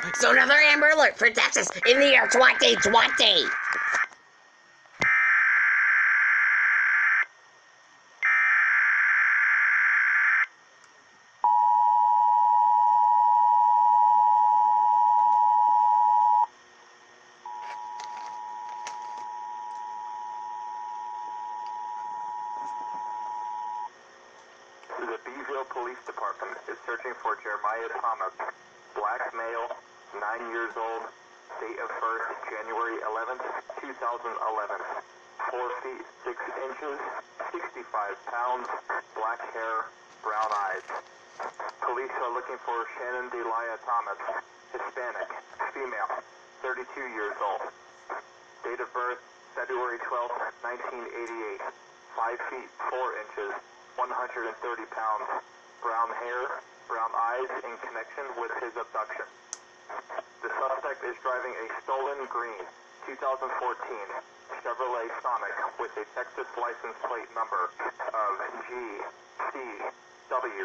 go! So another Amber Alert for Texas in the year 2020! The Beeville Police Department is searching for Jeremiah Thomas, black male, 9 years old, date of birth January 11th, 2011, 4 feet 6 inches, 65 pounds, black hair, brown eyes. Police are looking for Shannon Delia Thomas, Hispanic, female, 32 years old. Date of birth February 12th, 1988, 5 feet 4 inches, 130 pounds, brown hair, in connection with his abduction. The suspect is driving a stolen green 2014 Chevrolet Sonic with a Texas license plate number of GCW59660.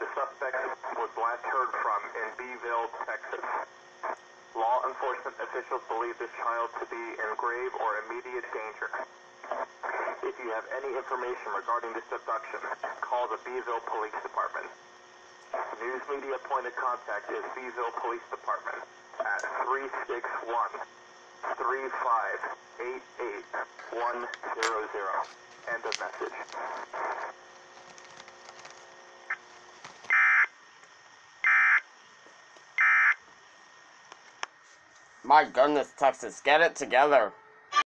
The suspect was last heard from in Beeville, Texas. Law enforcement officials believe this child to be in grave or immediate danger. If you have any information regarding this abduction, call the Beeville Police Department. News media point of contact is Beeville Police Department at 361 3588 100. End of message. My goodness, Texas, get it together.